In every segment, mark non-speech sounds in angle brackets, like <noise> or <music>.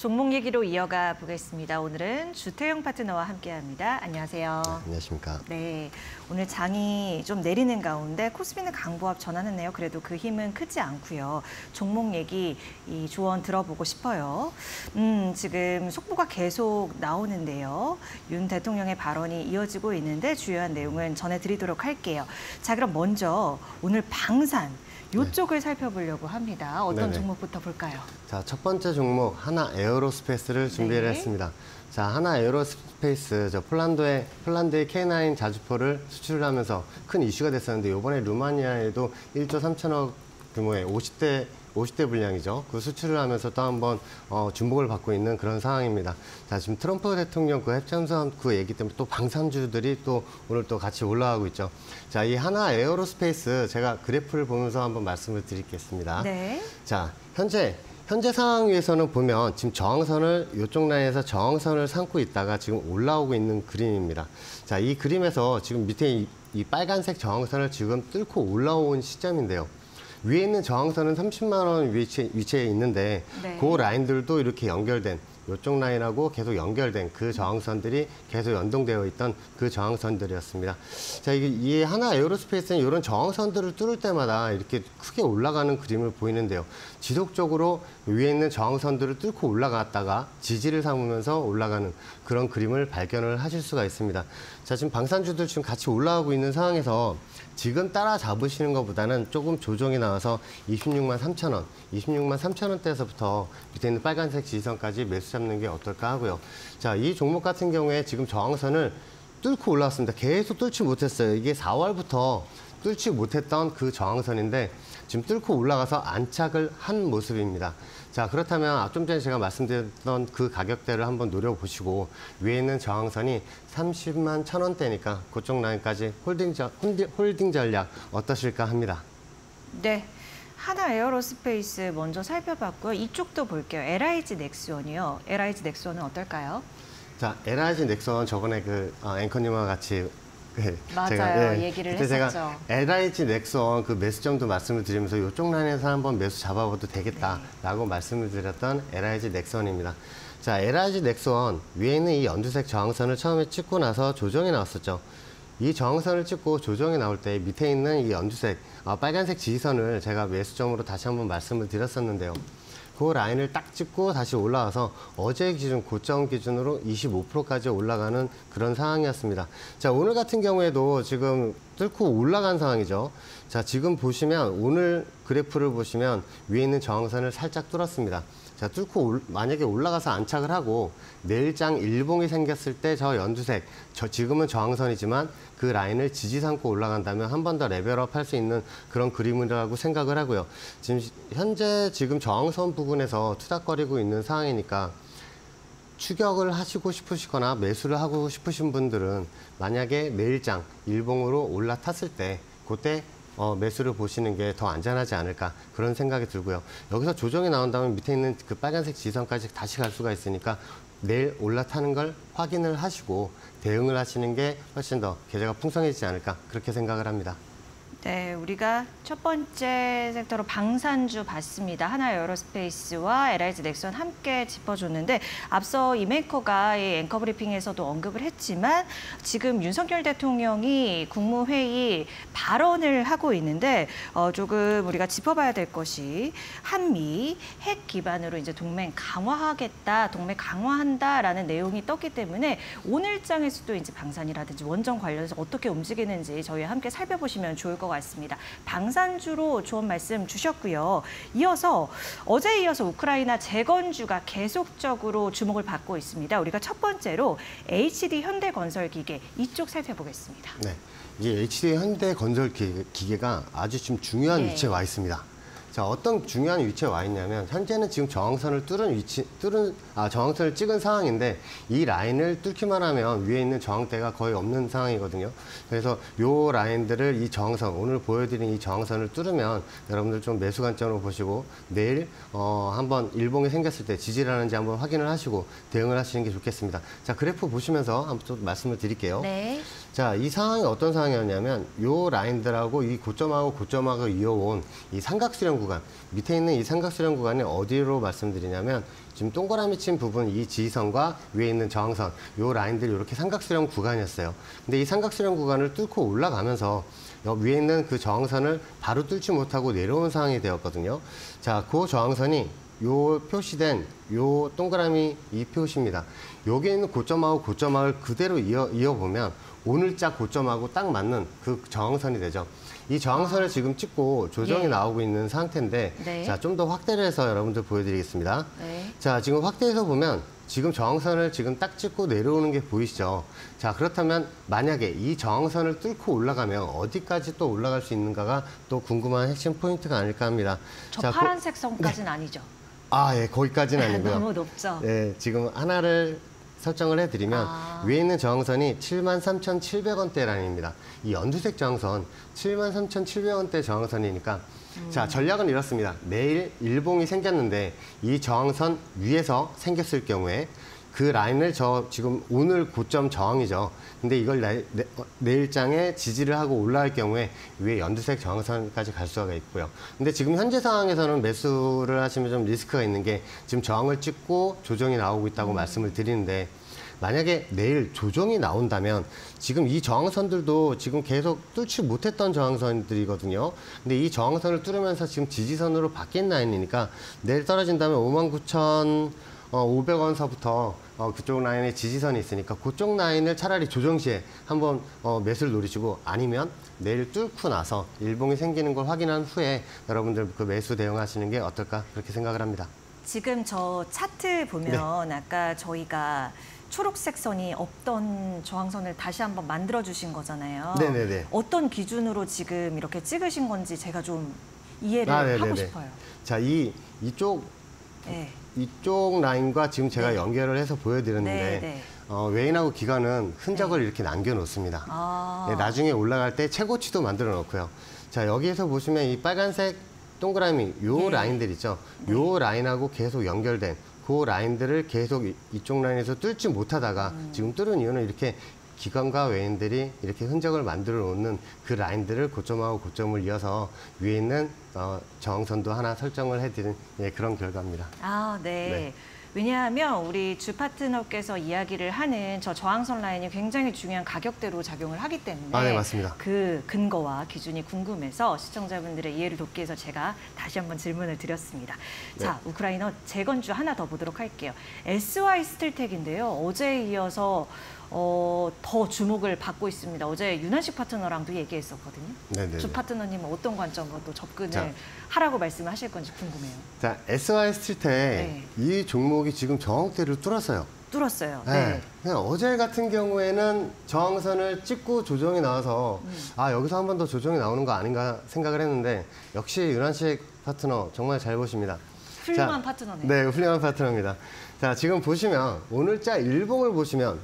종목 얘기로 이어가 보겠습니다. 오늘은 주태영 파트너와 함께합니다. 안녕하세요. 안녕하십니까. 네, 오늘 장이 좀 내리는 가운데 코스피는 강보합 전환했네요. 그래도 그 힘은 크지 않고요. 종목 얘기 이 조언 들어보고 싶어요. 음, 지금 속보가 계속 나오는데요. 윤 대통령의 발언이 이어지고 있는데 주요한 내용은 전해드리도록 할게요. 자, 그럼 먼저 오늘 방산 요쪽을 살펴보려고 합니다. 어떤 네네. 종목부터 볼까요? 자, 첫 번째 종목 한화 에어로스페이스를 준비를 네. 했습니다. 자, 한화 에어로스페이스 저 폴란드의 폴란드의 K9 자주포를 수출을 하면서 큰 이슈가 됐었는데 이번에 루마니아에도 1조 3천억 규모의 50대 50대 분량이죠. 그 수출을 하면서 또 한번 어, 주목을 받고 있는 그런 상황입니다. 자, 지금 트럼프 대통령 그 핵잠수함 그 얘기 때문에 또 방산주들이 또 오늘 또 같이 올라가고 있죠. 자, 이 한화 에어로스페이스 제가 그래프를 보면서 한번 말씀을 드리겠습니다. 네. 자, 현재 현재 상황 위에서는 보면 지금 저항선을 이쪽 라인에서 저항선을 삼고 있다가 지금 올라오고 있는 그림입니다. 자, 이 그림에서 지금 밑에 이, 이 빨간색 저항선을 지금 뚫고 올라온 시점인데요. 위에 있는 저항선은 30만 원 위치, 위치에 있는데 네. 그 라인들도 이렇게 연결된 이쪽 라인하고 계속 연결된 그 저항선들이 계속 연동되어 있던 그 저항선들이었습니다. 자, 이게 이 하나 에어로스페이스는 이런 저항선들을 뚫을 때마다 이렇게 크게 올라가는 그림을 보이는데요. 지속적으로 위에 있는 저항선들을 뚫고 올라갔다가 지지를 삼으면서 올라가는 그런 그림을 발견을 하실 수가 있습니다. 자, 지금 방산주들 지금 같이 올라가고 있는 상황에서 지금 따라 잡으시는 것보다는 조금 조정이 나와서 26만 3천 원, 26만 3천 원대에서부터 밑에 있는 빨간색 지지선까지 매수 잡는 게 어떨까 하고요. 자, 이 종목 같은 경우에 지금 저항선을 뚫고 올라왔습니다. 계속 뚫지 못했어요. 이게 4월부터 뚫지 못했던 그 저항선인데 지금 뚫고 올라가서 안착을 한 모습입니다. 자 그렇다면 아, 좀 전에 제가 말씀드렸던 그 가격대를 한번 노려보시고 위에 있는 저항선이 30만 천 원대니까 그쪽 라인까지 홀딩, 저, 홀딩, 홀딩 전략 어떠실까 합니다. 네. 한화 에어로스페이스 먼저 살펴봤고요. 이쪽도 볼게요. LIG 넥스원이요. LIG 넥스원은 어떨까요? 자, LIG 넥선 저번에 그 어, 앵커님과 같이 그 맞아요. 얘기를 그때 했었죠. 제가 LIG 넥선 그 매수점도 말씀을 드리면서 이쪽 라인에서 한번 매수 잡아봐도 되겠다라고 말씀을 드렸던 LIG 넥선입니다. 자, LIG 넥선 위에 있는 이 연두색 저항선을 처음에 찍고 나서 조정이 나왔었죠. 이 저항선을 찍고 조정이 나올 때 밑에 있는 이 연두색 아, 빨간색 지지선을 제가 매수점으로 다시 한번 말씀을 드렸었는데요. 그 라인을 딱 찍고 다시 올라와서 어제 기준 고점 기준으로 25%까지 올라가는 그런 상황이었습니다. 자, 오늘 같은 경우에도 지금 뚫고 올라간 상황이죠. 자, 지금 보시면 오늘 그래프를 보시면 위에 있는 저항선을 살짝 뚫었습니다. 자, 뚫고 올- 만약에 올라가서 안착을 하고 내일장 일봉이 생겼을 때 저 연두색, 저 지금은 저항선이지만 그 라인을 지지 삼고 올라간다면 한 번 더 level up 할 수 있는 그런 그림이라고 생각을 하고요. 지금 시- 현재 지금 저항선 부근에서 투닥거리고 있는 상황이니까 추격을 하시고 싶으시거나 매수를 하고 싶으신 분들은 만약에 내일장 일봉으로 올라탔을 때 그때 어, 매수를 보시는 게 더 안전하지 않을까 그런 생각이 들고요. 여기서 조정이 나온다면 밑에 있는 그 빨간색 지선까지 다시 갈 수가 있으니까 내일 올라타는 걸 확인을 하시고 대응을 하시는 게 훨씬 더 계좌가 풍성해지지 않을까 그렇게 생각을 합니다. 네, 우리가 첫 번째 섹터로 방산주 봤습니다. 하나 에어로스페이스와 LIG 넥선 함께 짚어줬는데 앞서 이메이커가 이 앵커 브리핑에서도 언급을 했지만 지금 윤석열 대통령이 국무회의 발언을 하고 있는데 어, 조금 우리가 짚어봐야 될 것이 한미 핵 기반으로 이제 동맹 강화하겠다, 동맹 강화한다라는 내용이 떴기 때문에 오늘장에서도 이제 방산이라든지 원전 관련해서 어떻게 움직이는지 저희와 함께 살펴보시면 좋을 것 같습니다. 방산주로 좋은 말씀 주셨고요. 이어서 어제 이어서 우크라이나 재건주가 계속적으로 주목을 받고 있습니다. 우리가 첫 번째로 HD 현대건설기계 이쪽 살펴보겠습니다. 네, 이게 HD 현대 건설 기- 기계가 아주 지금 중요한 네. 위치에 와 있습니다. 자, 어떤 중요한 위치에 와 있냐면 현재는 지금 저항선을 뚫은 위치, 뚫은 아 저항선을 찍은 상황인데 이 라인을 뚫기만 하면 위에 있는 저항대가 거의 없는 상황이거든요. 그래서 요 라인들을 이 저항선 오늘 보여드린 이 저항선을 뚫으면 여러분들 좀 매수 관점으로 보시고 내일 어 한번 일봉이 생겼을 때 지지를 하는지 한번 확인을 하시고 대응을 하시는 게 좋겠습니다. 자, 그래프 보시면서 한번 또 말씀을 드릴게요. 네. 자, 이 상황이 어떤 상황이었냐면 요 라인들하고 이 고점하고 고점하고 이어온 이 삼각수렴 구간 밑에 있는 이 삼각수렴 구간이 어디로 말씀드리냐면 지금 동그라미 친 부분 이 지지선과 위에 있는 저항선 요 라인들이 이렇게 삼각수렴 구간이었어요. 근데 이 삼각수렴 구간을 뚫고 올라가면서 여- 위에 있는 그 저항선을 바로 뚫지 못하고 내려온 상황이 되었거든요. 자, 그 저항선이 요 표시된 요 동그라미 이 표시입니다. 여기에 있는 고점하고 고점을 그대로 이어, 이어보면 오늘자 고점하고 딱 맞는 그 저항선이 되죠. 이 저항선을 지금 찍고 조정이 예. 나오고 있는 상태인데 네. 자, 좀 더 확대를 해서 여러분들 보여드리겠습니다. 네. 자, 지금 확대해서 보면 지금 저항선을 지금 딱 찍고 내려오는 게 보이시죠? 자, 그렇다면 만약에 이 저항선을 뚫고 올라가면 어디까지 또 올라갈 수 있는가가 또 궁금한 핵심 포인트가 아닐까 합니다. 저 자, 고- 파란색 선까지는 아니죠. 아, 예, 거기까지는 <laughs> 아니고요. 너무 높죠. 네, 지금 하나를 설정을 해드리면 아. 위에 있는 저항선이 73,700원대 라인입니다. 이 연두색 저항선 73,700원대 저항선이니까 자 전략은 이렇습니다. 내일 일봉이 생겼는데 이 저항선 위에서 생겼을 경우에 그 라인을 저 지금 오늘 고점 저항이죠. 근데 이걸 내, 내, 어, 내일장에 지지를 하고 올라갈 경우에 위에 연두색 저항선까지 갈 수가 있고요. 근데 지금 현재 상황에서는 매수를 하시면 좀 리스크가 있는 게 지금 저항을 찍고 조정이 나오고 있다고 말씀을 드리는데 만약에 내일 조정이 나온다면 지금 이 저항선들도 지금 계속 뚫지 못했던 저항선들이거든요. 근데 이 저항선을 뚫으면서 지금 지지선으로 바뀐 라인이니까 내일 떨어진다면 59,500원서부터 어, 그쪽 라인에 지지선이 있으니까 그쪽 라인을 차라리 조정 시에 한번 어, 매수를 노리시고 아니면 내일 뚫고 나서 일봉이 생기는 걸 확인한 후에 여러분들 그 매수 대응하시는 게 어떨까 그렇게 생각을 합니다. 지금 저 차트 보면 아까 저희가 초록색 선이 없던 저항선을 다시 한번 만들어 주신 거잖아요. 네네네. 어떤 기준으로 지금 이렇게 찍으신 건지 제가 좀 이해를 아. 하고 싶어요. 자, 이 이쪽 네. 이쪽 라인과 지금 제가 네. 연결을 해서 보여드렸는데 네, 네. 어, 외인하고 기관은 흔적을 이렇게 남겨놓습니다. 아. 네, 나중에 올라갈 때 최고치도 만들어 놓고요. 자 여기에서 보시면 이 빨간색 동그라미 요 네. 라인들 있죠. 요 라인하고 계속 연결된 그 라인들을 계속 이- 이쪽 라인에서 뚫지 못하다가 음. 지금 뚫은 이유는 이렇게 기관과 외인들이 이렇게 흔적을 만들어 놓는 그 라인들을 고점하고 고점을 이어서 위에 있는 어, 저항선도 하나 설정을 해드린 예, 그런 결과입니다. 아, 네. 네. 왜냐하면 우리 주 파트너께서 이야기를 하는 저 저항선 라인이 굉장히 중요한 가격대로 작용을 하기 때문에 아, 네, 맞습니다. 그 근거와 기준이 궁금해서 시청자분들의 이해를 돕기 위해서 제가 다시 한번 질문을 드렸습니다. 네. 자, 우크라이나 재건주 하나 더 보도록 할게요. SY 스틸텍인데요. 어제에 이어서 어, 더 주목을 받고 있습니다. 어제 윤한식 파트너랑도 얘기했었거든요. 네네네. 주 파트너님은 어떤 관점으로 또 접근을 자. 하라고 말씀을 하실 건지 궁금해요. 자, SY 스틸텍 네. 이 종목이 지금 저항대를 뚫었어요. 뚫었어요. 네. 네. 어제 같은 경우에는 저항선을 찍고 조정이 나와서 음. 아 여기서 한 번 더 조정이 나오는 거 아닌가 생각을 했는데 역시 윤한식 파트너 정말 잘 보십니다. 훌륭한 자, 파트너네요. 네, 훌륭한 파트너입니다. 자, 지금 보시면 오늘자 일봉을 보시면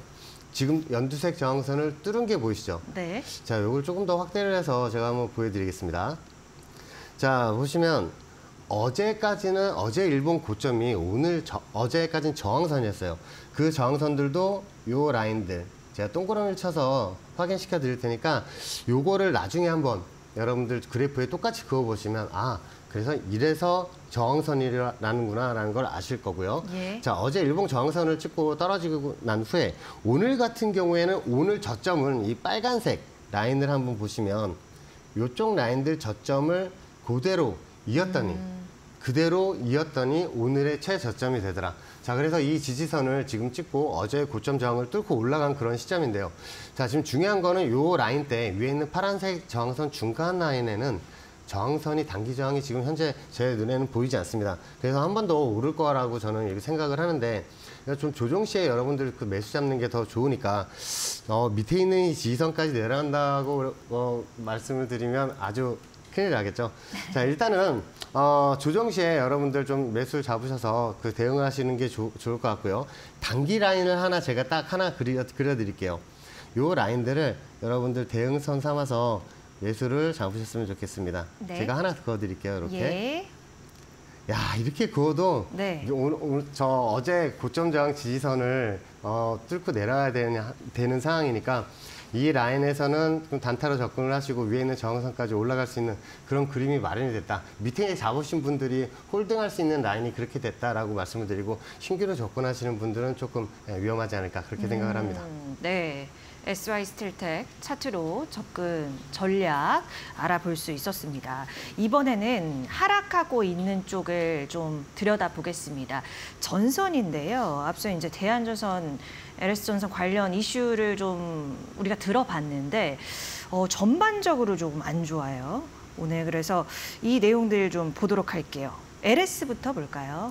지금 연두색 저항선을 뚫은 게 보이시죠? 네. 자, 이걸 조금 더 확대를 해서 제가 한번 보여드리겠습니다. 자, 보시면 어제까지는 어제 일본 고점이 오늘 저, 어제까지는 저항선이었어요. 그 저항선들도 요 라인들 제가 동그라미를 쳐서 확인시켜 드릴 테니까 요거를 나중에 한번 여러분들 그래프에 똑같이 그어 보시면 아 그래서 이래서 저항선이라는구나라는 걸 아실 거고요. 예. 자, 어제 일봉 저항선을 찍고 떨어지고 난 후에 오늘 같은 경우에는 오늘 저점은 이 빨간색 라인을 한번 보시면 요쪽 라인들 저점을 그대로 이었더니 그대로 이었더니 오늘의 최저점이 되더라. 자, 그래서 이 지지선을 지금 찍고 어제 고점 저항을 뚫고 올라간 그런 시점인데요. 자, 지금 중요한 거는 요 라인 때 위에 있는 파란색 저항선 중간 라인에는 저항선이 단기 저항이 지금 현재 제 눈에는 보이지 않습니다. 그래서 한 번 더 오를 거라고 저는 이렇게 생각을 하는데 좀 조정 시에 여러분들 그 매수 잡는 게 더 좋으니까 어, 밑에 있는 이 지지선까지 내려간다고 어, 말씀을 드리면 아주 큰일 나겠죠. 자 일단은 어, 조정 시에 여러분들 좀 매수를 잡으셔서 그 대응을 하시는 게 조- 좋을 것 같고요. 단기 라인을 하나 제가 딱 하나 그려, 그려드릴게요. 요 라인들을 여러분들 대응선 삼아서 매수를 잡으셨으면 좋겠습니다. 네. 제가 하나 그어드릴게요. 이렇게. 예. 야 이렇게 그어도 네. 오늘, 오늘 저 어제 고점 저항 지지선을 어, 뚫고 내려야 되는, 되는 상황이니까 이 라인에서는 좀 단타로 접근을 하시고 위에 있는 저항선까지 올라갈 수 있는 그런 그림이 마련이 됐다. 밑에 잡으신 분들이 홀딩할 수 있는 라인이 그렇게 됐다라고 말씀을 드리고 신규로 접근하시는 분들은 조금 예, 위험하지 않을까 그렇게 생각을 합니다. 음, 네. SY 스틸텍 차트로 접근 전략 알아볼 수 있었습니다. 이번에는 하락하고 있는 쪽을 좀 들여다보겠습니다. 전선인데요. 앞서 이제 대한전선, LS전선 관련 이슈를 좀 우리가 들어봤는데 어, 전반적으로 조금 안 좋아요. 오늘 그래서 이 내용들 좀 보도록 할게요. LS부터 볼까요?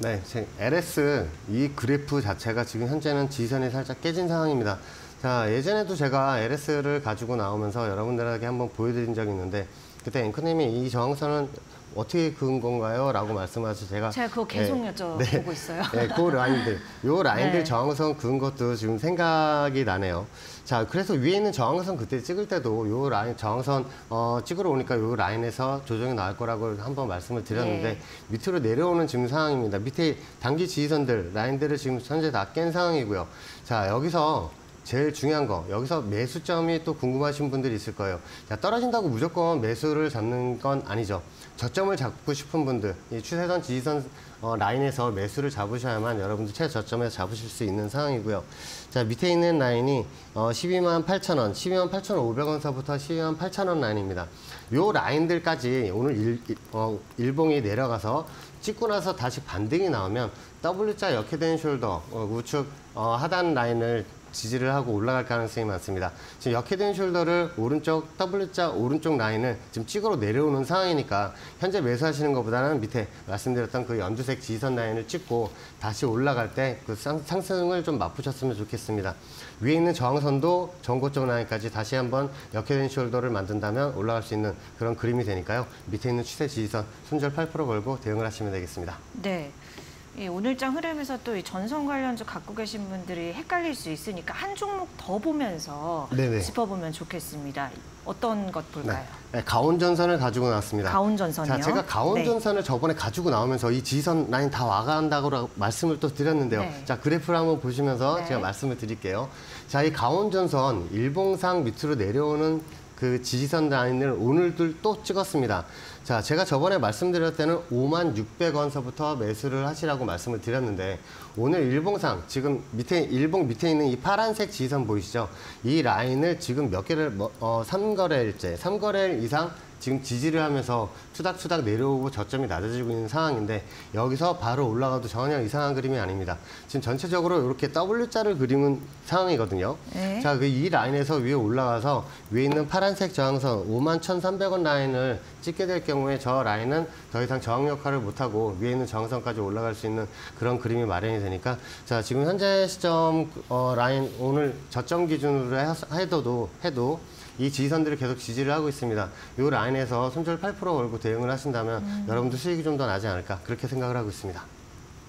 네, 제 LS 이 그래프 자체가 지금 현재는 지선이 살짝 깨진 상황입니다. 자, 예전에도 제가 LS를 가지고 나오면서 여러분들에게 한번 보여드린 적이 있는데 그때 앵커님이 이 저항선은 어떻게 그은 건가요? 라고 말씀하셔서 제가 제가 그거 계속 네, 여쭤보고 있어요. 네, <laughs> 그 라인들, 요 라인들 네. 저항선 그은 것도 지금 생각이 나네요. 자, 그래서 위에 있는 저항선 그때 찍을 때도 요 라인 저항선 어, 찍으러 오니까 요 라인에서 조정이 나올 거라고 한번 말씀을 드렸는데 네. 밑으로 내려오는 지금 상황입니다. 밑에 단기 지지선들 라인들을 지금 현재 다 깬 상황이고요. 자, 여기서 제일 중요한 거 여기서 매수점이 또 궁금하신 분들이 있을 거예요. 자, 떨어진다고 무조건 매수를 잡는 건 아니죠. 저점을 잡고 싶은 분들, 이 추세선 지지선 어, 라인에서 매수를 잡으셔야만 여러분들 최저점에서 잡으실 수 있는 상황이고요. 자, 밑에 있는 라인이 어, 12만 8천 원, 12만 8천 500원서부터 12만 8천 원 라인입니다. 요 라인들까지 오늘 일, 일- 어, 일봉이 내려가서 찍고 나서 다시 반등이 나오면 W자 역회된 숄더 어, 우측 어, 하단 라인을 지지를 하고 올라갈 가능성이 많습니다. 지금 역head and shoulder를 오른쪽 W자 오른쪽 라인을 지금 찍으러 내려오는 상황이니까 현재 매수하시는 것보다는 밑에 말씀드렸던 그 연두색 지지선 라인을 찍고 다시 올라갈 때 그 상승을 좀 맛보셨으면 좋겠습니다. 위에 있는 저항선도 전고점 라인까지 다시 한번 역head and shoulder를 만든다면 올라갈 수 있는 그런 그림이 되니까요. 밑에 있는 추세 지지선 손절 8% 걸고 대응을 하시면 되겠습니다. 네. 이 오늘장 흐름에서 또 이 전선 관련주 갖고 계신 분들이 헷갈릴 수 있으니까 한 종목 더 보면서 네네. 짚어보면 좋겠습니다. 어떤 것 볼까요? 네, 가온전선을 가지고 나왔습니다. 가온전선이요. 자, 제가 네. 가온전선을 저번에 가지고 나오면서 이 지선 라인 다 와간다고 말씀을 또 드렸는데요. 네. 자, 그래프를 한번 보시면서 네. 제가 말씀을 드릴게요. 자, 이 가온전선 일봉상 밑으로 내려오는 그 지지선 라인을 오늘도 또 찍었습니다. 자, 제가 저번에 말씀드렸을 때는 5만 600원서부터 매수를 하시라고 말씀을 드렸는데 오늘 일봉상 지금 밑에 일봉 밑에 있는 이 파란색 지지선 보이시죠? 이 라인을 지금 몇 개를 뭐, 어, 3거래일째, 3거래일 이상 지금 지지를 하면서 투닥투닥 내려오고 저점이 낮아지고 있는 상황인데 여기서 바로 올라가도 전혀 이상한 그림이 아닙니다. 지금 전체적으로 이렇게 W자를 그리는 상황이거든요. 네. 자, 그 이 라인에서 위에 올라가서 위에 있는 파란색 저항선 5만 1,300원 라인을 찍게 될 경우에 저 라인은 더 이상 저항 역할을 못하고 위에 있는 저항선까지 올라갈 수 있는 그런 그림이 마련이 되니까 자, 지금 현재 시점 어, 라인 오늘 저점 기준으로 해- 해도 해도 이 지지선들을 계속 지지를 하고 있습니다. 이 라인에서 손절 8% 걸고 대응을 하신다면 여러분들 수익이 좀 더 나지 않을까 그렇게 생각을 하고 있습니다.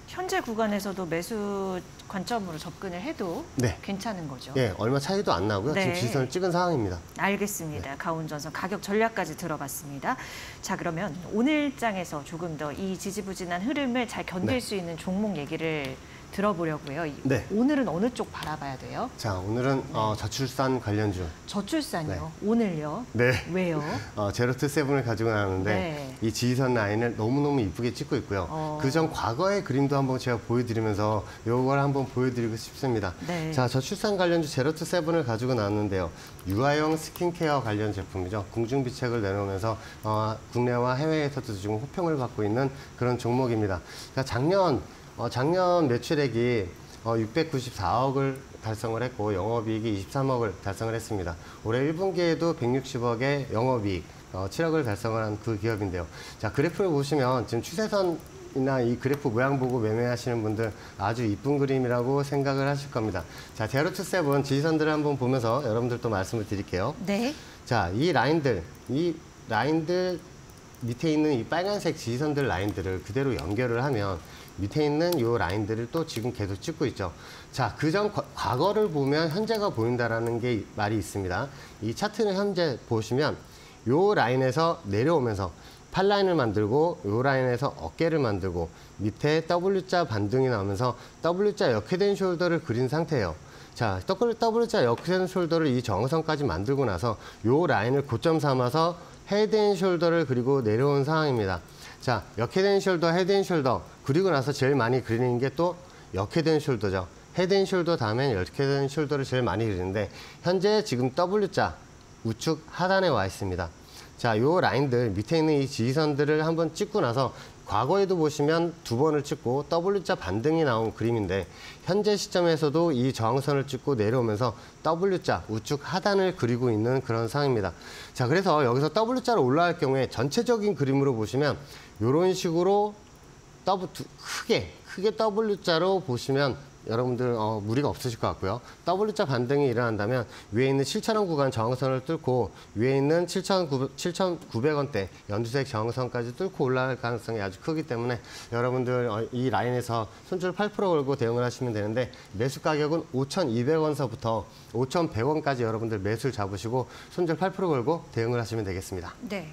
현재 구간에서도 매수 관점으로 접근을 해도 네. 괜찮은 거죠. 예, 얼마 차이도 안 나고요. 네. 지금 지지선을 찍은 상황입니다. 알겠습니다. 가온전선 가격 전략까지 들어봤습니다. 자 그러면 오늘 장에서 조금 더 이 지지부진한 흐름을 잘 견딜 네. 수 있는 종목 얘기를 들어보려고요. 이- 네. 오늘은 어느 쪽 바라봐야 돼요? 자, 오늘은 어, 저출산 관련주 저출산이요. 오늘요. 네. 왜요? <laughs> 어, 제로투 세븐을 가지고 나왔는데 네. 이 지지선 라인을 너무너무 이쁘게 찍고 있고요. 어. 그전 과거의 그림도 한번 제가 보여드리면서 요걸 한번 보여드리고 싶습니다. 네. 자, 저출산 관련주 제로투 세븐을 가지고 나왔는데요. 유아용 스킨케어 관련 제품이죠. 궁중비책을 내놓으면서 어, 국내와 해외에서도 지금 호평을 받고 있는 그런 종목입니다. 자, 작년 어, 작년 매출액이 어, 694억을 달성을 했고 영업이익이 23억을 달성을 했습니다. 올해 1분기에도 160억의 영업이익 어, 7억을 달성을 한 그 기업인데요. 자 그래프를 보시면 지금 추세선 이나 이 그래프 모양 보고 매매하시는 분들 아주 이쁜 그림이라고 생각을 하실 겁니다. 자 제로 투 세븐 지지선들을 한번 보면서 여러분들 또 말씀을 드릴게요. 네. 자, 이 라인들, 이 라인들 밑에 있는 이 빨간색 지지선들 라인들을 그대로 연결을 하면 밑에 있는 이 라인들을 또 지금 계속 찍고 있죠. 자, 그전 과거를 보면 현재가 보인다라는 게 말이 있습니다. 이 차트는 현재 보시면 이 라인에서 내려오면서 팔 라인을 만들고 이 라인에서 어깨를 만들고 밑에 W자 반등이 나오면서 W자 역head and shoulder를 그린 상태예요. 자, W자 역행 숄더를 이 정선까지 만들고 나서 요 라인을 고점 삼아서 head and shoulder를 그리고 내려온 상황입니다. 자, 역헤드앤숄더, 헤드앤숄더 그리고 나서 제일 많이 그리는 게 또 역헤드앤숄더죠. 헤드앤숄더 다음엔 역헤드앤숄더를 제일 많이 그리는데 현재 지금 W자 우측 하단에 와 있습니다. 자, 요 라인들 밑에 있는 이 지지선들을 한번 찍고 나서 과거에도 보시면 두 번을 찍고 W자 반등이 나온 그림인데 현재 시점에서도 이 저항선을 찍고 내려오면서 W자 우측 하단을 그리고 있는 그런 상황입니다. 자, 그래서 여기서 W자로 올라갈 경우에 전체적인 그림으로 보시면 이런 식으로 W 두- 크게 크게 W자로 보시면 여러분들 어, 무리가 없으실 것 같고요. W자 반등이 일어난다면 위에 있는 7,000원 구간 저항선을 뚫고 위에 있는 7,900원대 연두색 저항선까지 뚫고 올라갈 가능성이 아주 크기 때문에 여러분들 어, 이 라인에서 손절 8% 걸고 대응을 하시면 되는데 매수 가격은 5,200원서부터 5,100원까지 여러분들 매수를 잡으시고 손절 8% 걸고 대응을 하시면 되겠습니다. 네.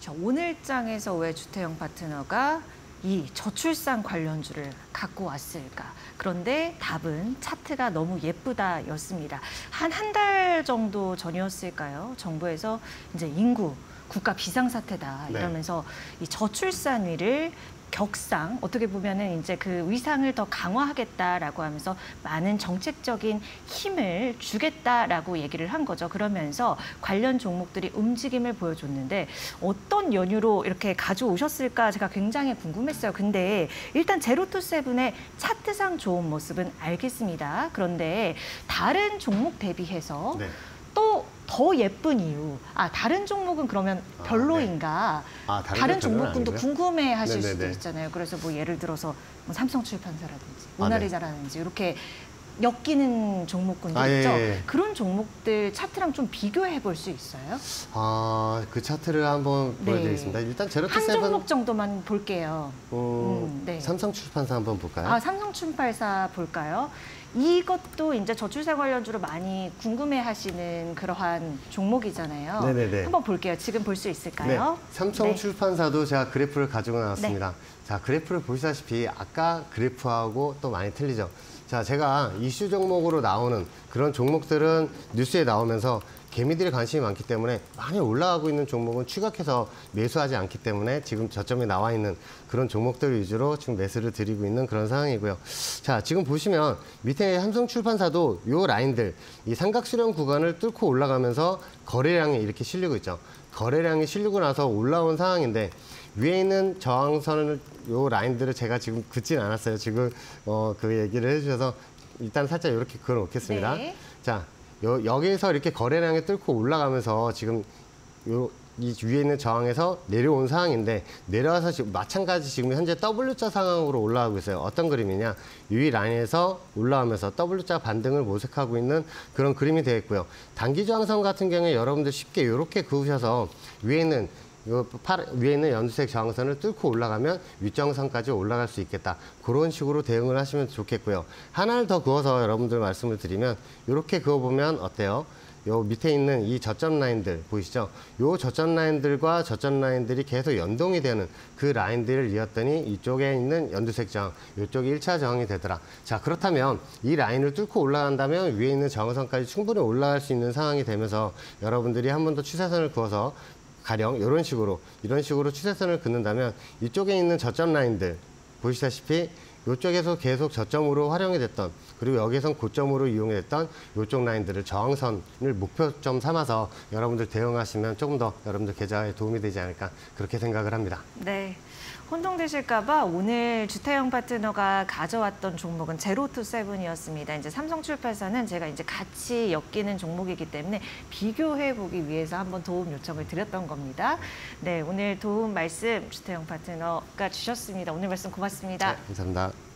자, 오늘 장에서 왜 주태영 파트너가 이 저출산 관련주를 갖고 왔을까? 그런데 답은 차트가 너무 예쁘다였습니다. 한 한 달 정도 전이었을까요? 정부에서 이제 인구 국가 비상사태다 네. 이러면서 이 저출산위를 격상 어떻게 보면은 이제 그 위상을 더 강화하겠다라고 하면서 많은 정책적인 힘을 주겠다라고 얘기를 한 거죠. 그러면서 관련 종목들이 움직임을 보여줬는데 어떤 연유로 이렇게 가져오셨을까 제가 굉장히 궁금했어요. 근데 일단 제로투 세븐의 차트상 좋은 모습은 알겠습니다. 그런데 다른 종목 대비해서 네. 또 더 예쁜 이유. 아, 다른 종목은 그러면 아, 별로인가? 아, 다른 다른 종목군도 아니고요? 궁금해 하실 수도 네네네. 있잖아요. 그래서 뭐 예를 들어서 뭐 삼성 출판사라든지 아, 모나리자라든지 이렇게 엮이는 종목군들 아, 예, 있죠. 예. 그런 종목들 차트랑 좀 비교해 볼 수 있어요? 아, 그 차트를 한번 네. 보여드리겠습니다. 일단 제로투 한 세븐 종목 정도만 볼게요. 음, 음, 네. 삼성 출판사 한번 볼까요? 아, 삼성춘팔사 볼까요? 이것도 이제 저출산 관련주로 많이 궁금해하시는 그러한 종목이잖아요. 네네네. 한번 볼게요. 지금 볼 수 있을까요? 네, 삼성출판사도 제가 그래프를 가지고 나왔습니다. 네. 자, 그래프를 보시다시피 아까 그래프하고 또 많이 틀리죠. 자, 제가 이슈 종목으로 나오는 그런 종목들은 뉴스에 나오면서 개미들이 관심이 많기 때문에 많이 올라가고 있는 종목은 추격해서 매수하지 않기 때문에 지금 저점에 나와 있는 그런 종목들 위주로 지금 매수를 드리고 있는 그런 상황이고요. 자, 지금 보시면 밑에 삼성 출판사도 요 라인들, 이 삼각 수렴 구간을 뚫고 올라가면서 거래량이 이렇게 실리고 있죠. 거래량이 실리고 나서 올라온 상황인데 위에 있는 저항선을 요 라인들을 제가 지금 긋진 않았어요. 지금 어, 그 얘기를 해주셔서 일단 살짝 이렇게 그어놓겠습니다. 네. 자, 요, 여기에서 이렇게 거래량이 뚫고 올라가면서 지금 요, 이 위에 있는 저항에서 내려온 상황인데 내려와서 지금 마찬가지 지금 현재 W자 상황으로 올라가고 있어요. 어떤 그림이냐? 위 라인에서 올라오면서 W자 반등을 모색하고 있는 그런 그림이 되어 있고요. 단기 저항선 같은 경우에 여러분들 쉽게 이렇게 그으셔서 위에 있는 요 파란, 위에 있는 연두색 저항선을 뚫고 올라가면 윗정선까지 올라갈 수 있겠다. 그런 식으로 대응을 하시면 좋겠고요. 하나를 더 그어서 여러분들 말씀을 드리면 이렇게 그어보면 어때요? 요 밑에 있는 이 저점 라인들 보이시죠? 요 저점 라인들과 저점 라인들이 계속 연동이 되는 그 라인들을 이었더니 이쪽에 있는 연두색 저항, 이쪽이 1차 저항이 되더라. 자, 그렇다면 이 라인을 뚫고 올라간다면 위에 있는 저항선까지 충분히 올라갈 수 있는 상황이 되면서 여러분들이 한 번 더 추세선을 그어서 가령 이런 식으로 이런 식으로 추세선을 긋는다면 이쪽에 있는 저점 라인들 보시다시피 이쪽에서 계속 저점으로 활용이 됐던 그리고 여기선 고점으로 이용이 됐던 이쪽 라인들을 저항선을 목표점 삼아서 여러분들 대응하시면 조금 더 여러분들 계좌에 도움이 되지 않을까 그렇게 생각을 합니다. 네. 혼동되실까봐 오늘 주태영 파트너가 가져왔던 종목은 제로투 세븐이었습니다. 이제 삼성출판사는 제가 이제 같이 엮이는 종목이기 때문에 비교해 보기 위해서 한번 도움 요청을 드렸던 겁니다. 네, 오늘 도움 말씀 주태영 파트너가 주셨습니다. 오늘 말씀 고맙습니다. 네, 감사합니다.